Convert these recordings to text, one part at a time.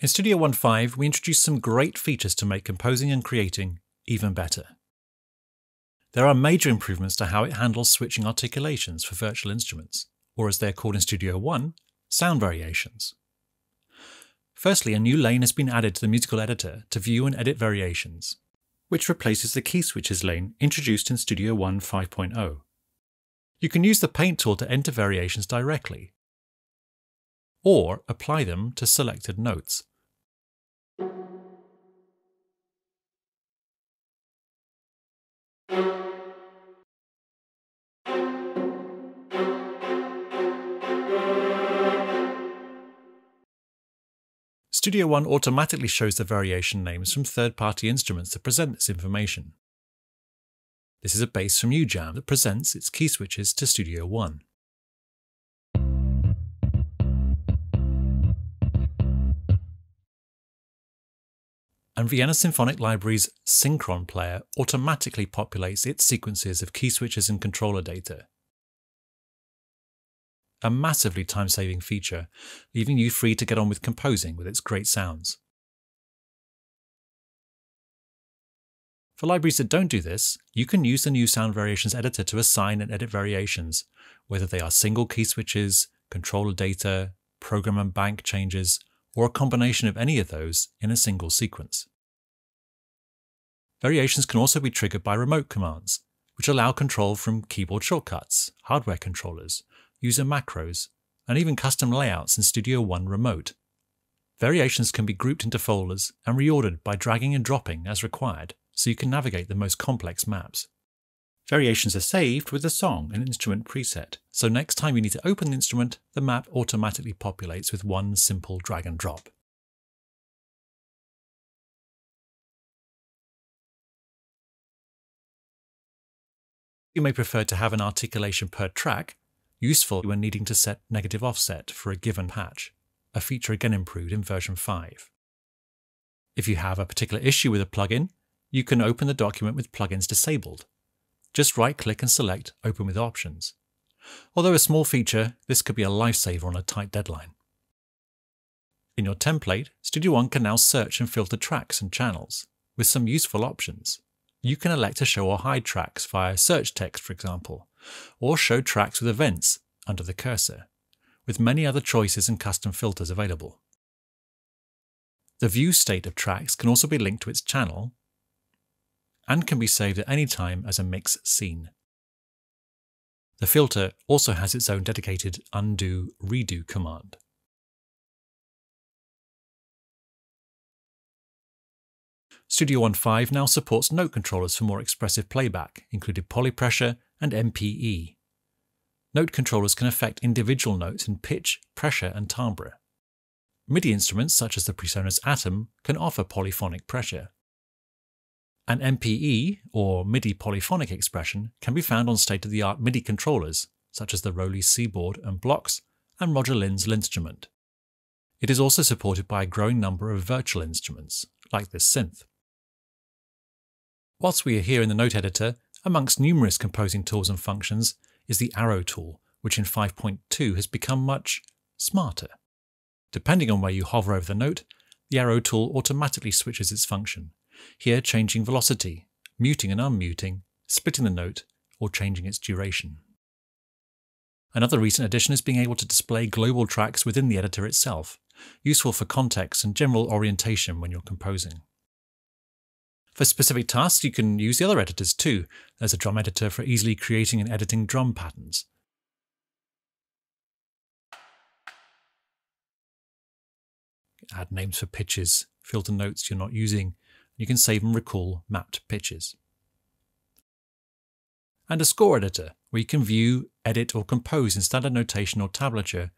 In Studio One 5, we introduced some great features to make composing and creating even better. There are major improvements to how it handles switching articulations for virtual instruments, or as they're called in Studio One, sound variations. Firstly, a new lane has been added to the musical editor to view and edit variations, which replaces the key switches lane introduced in Studio One 5.0. You can use the Paint tool to enter variations directly, or apply them to selected notes. Studio One automatically shows the variation names from third-party instruments that present this information. This is a bass from UJAM that presents its key switches to Studio One. And Vienna Symphonic Library's Synchron player automatically populates its sequences of key switches and controller data. A massively time saving feature, leaving you free to get on with composing with its great sounds. For libraries that don't do this, you can use the new Sound Variations editor to assign and edit variations, whether they are single key switches, controller data, program and bank changes, or a combination of any of those in a single sequence. Variations can also be triggered by remote commands, which allow control from keyboard shortcuts, hardware controllers, user macros, and even custom layouts in Studio One Remote. Variations can be grouped into folders and reordered by dragging and dropping as required, so you can navigate the most complex maps. Variations are saved with the song and instrument preset, so next time you need to open the instrument, the map automatically populates with one simple drag and drop. You may prefer to have an articulation per track, useful when needing to set negative offset for a given patch, a feature again improved in version 5. If you have a particular issue with a plugin, you can open the document with plugins disabled just right click and select Open with Options. Although a small feature, this could be a lifesaver on a tight deadline. In your template, Studio One can now search and filter tracks and channels, with some useful options. You can elect to show or hide tracks via search text, for example, or show tracks with events under the cursor, with many other choices and custom filters available. The view state of tracks can also be linked to its channel and can be saved at any time as a mix scene. The filter also has its own dedicated undo redo command. Studio One 5 now supports note controllers for more expressive playback, including polypressure and MPE. Note controllers can affect individual notes in pitch, pressure, and timbre. MIDI instruments such as the PreSonus Atom can offer polyphonic pressure. An MPE, or MIDI polyphonic expression, can be found on state of the art MIDI controllers, such as the ROLI Seaboard and Blocks, and Roger Linn's LinnStrument. It is also supported by a growing number of virtual instruments, like this synth. Whilst we are here in the note editor, amongst numerous composing tools and functions is the arrow tool, which in 5.2 has become much smarter. Depending on where you hover over the note, the arrow tool automatically switches its function, here changing velocity, muting and unmuting, splitting the note, or changing its duration. Another recent addition is being able to display global tracks within the editor itself, useful for context and general orientation when you're composing. For specific tasks, you can use the other editors too. There's a drum editor for easily creating and editing drum patterns. Add names for pitches, filter notes you're not using, you can save and recall mapped pitches. And a score editor, where you can view, edit, or compose in standard notation or tablature,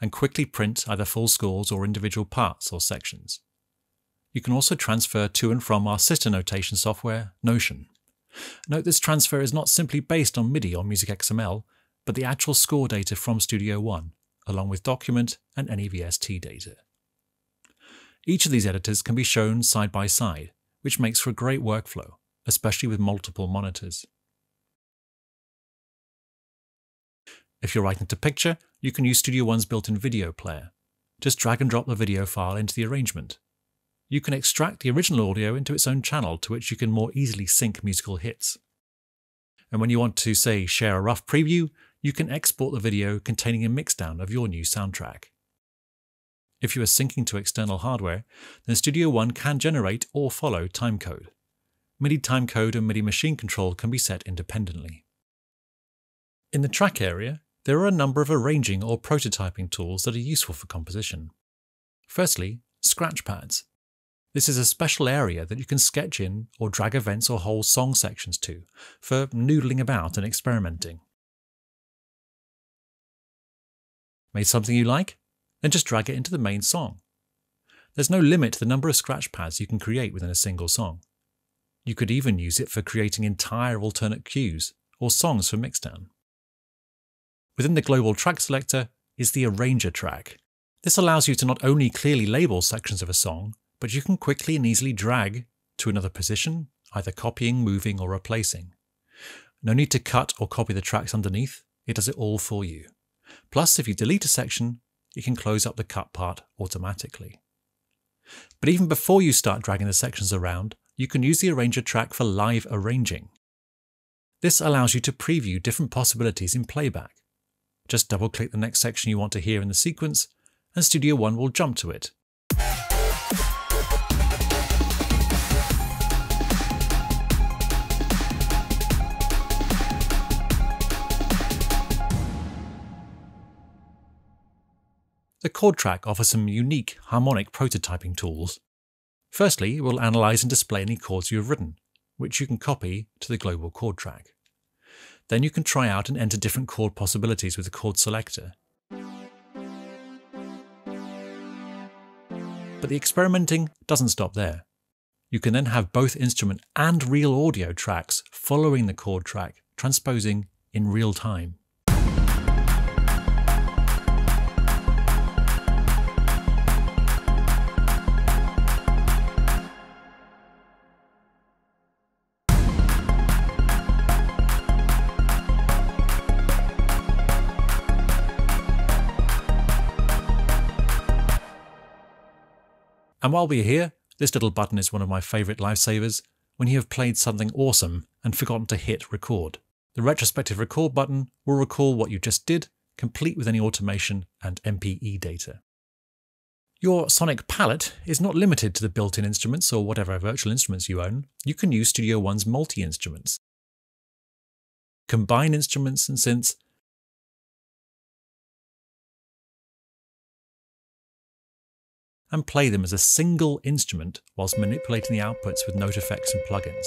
and quickly print either full scores or individual parts or sections. You can also transfer to and from our sister notation software, Notion. Note this transfer is not simply based on MIDI or Music XML, but the actual score data from Studio One, along with document and NEVST data. Each of these editors can be shown side by side, which makes for a great workflow, especially with multiple monitors. If you're writing to picture, you can use Studio One's built-in video player. just drag and drop the video file into the arrangement. You can extract the original audio into its own channel to which you can more easily sync musical hits. And when you want to, say, share a rough preview, you can export the video containing a mixdown of your new soundtrack. If you are syncing to external hardware, then Studio One can generate or follow timecode. MIDI timecode and MIDI machine control can be set independently. In the track area, there are a number of arranging or prototyping tools that are useful for composition. Firstly, scratch pads. This is a special area that you can sketch in or drag events or whole song sections to for noodling about and experimenting. Made something you like? Then just drag it into the main song. There's no limit to the number of scratch pads you can create within a single song. You could even use it for creating entire alternate cues or songs for mixdown. Within the global track selector is the Arranger track. This allows you to not only clearly label sections of a song, but you can quickly and easily drag to another position, either copying, moving, or replacing. No need to cut or copy the tracks underneath, it does it all for you. Plus, if you delete a section, you can close up the cut part automatically. But even before you start dragging the sections around, you can use the Arranger track for live arranging. This allows you to preview different possibilities in playback. Just double click the next section you want to hear in the sequence, and Studio One will jump to it, The chord track offers some unique harmonic prototyping tools. Firstly, it will analyze and display any chords you have written, which you can copy to the global chord track. Then you can try out and enter different chord possibilities with the chord selector. But the experimenting doesn't stop there. You can then have both instrument and real audio tracks following the chord track, transposing in real time. And while we're here, this little button is one of my favourite lifesavers when you have played something awesome and forgotten to hit record. The retrospective record button will recall what you just did, complete with any automation and MPE data. Your sonic palette is not limited to the built-in instruments or whatever virtual instruments you own. You can use Studio One's multi-instruments. Combine instruments and synths and play them as a single instrument whilst manipulating the outputs with note effects and plugins.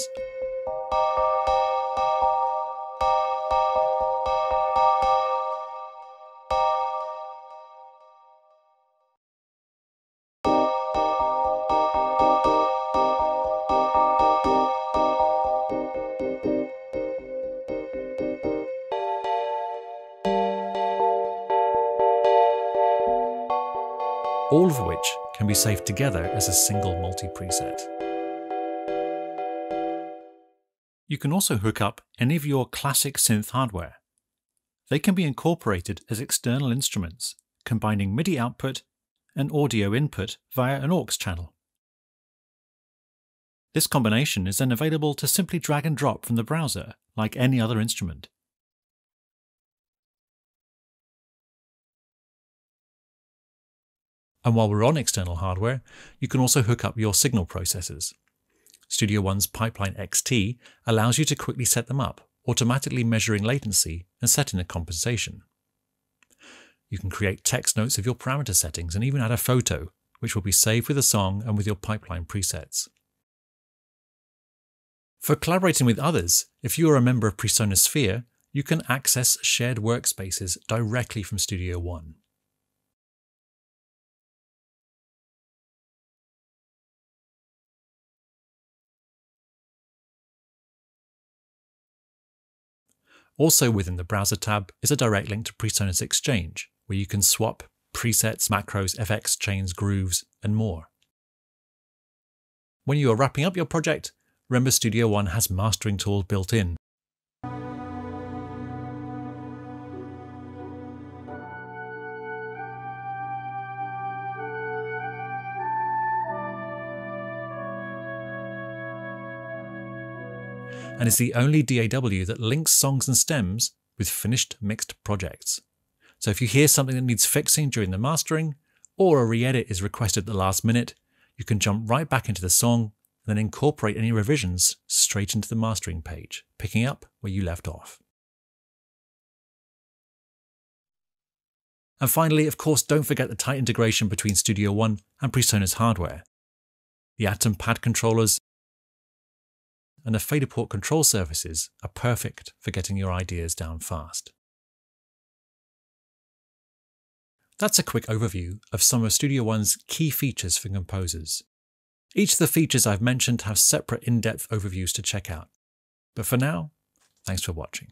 Can be saved together as a single multi-preset. You can also hook up any of your classic synth hardware. They can be incorporated as external instruments, combining MIDI output and audio input via an aux channel. This combination is then available to simply drag and drop from the browser, like any other instrument. And while we're on external hardware, you can also hook up your signal processors. Studio One's Pipeline XT allows you to quickly set them up, automatically measuring latency and setting a compensation. You can create text notes of your parameter settings and even add a photo, which will be saved with the song and with your pipeline presets. For collaborating with others, if you are a member of Presonus Sphere, you can access shared workspaces directly from Studio One. Also within the Browser tab is a direct link to PreSonus Exchange, where you can swap presets, macros, FX chains, grooves, and more. When you are wrapping up your project, remember Studio One has mastering tools built in. And is the only DAW that links songs and stems with finished mixed projects. So if you hear something that needs fixing during the mastering, or a re-edit is requested at the last minute, you can jump right back into the song and then incorporate any revisions straight into the mastering page, picking up where you left off. And finally, of course, don't forget the tight integration between Studio One and PreSonus hardware. The Atom pad controllers and the Faderport control surfaces are perfect for getting your ideas down fast. That's a quick overview of some of Studio One's key features for composers. Each of the features I've mentioned have separate in-depth overviews to check out. But for now, thanks for watching.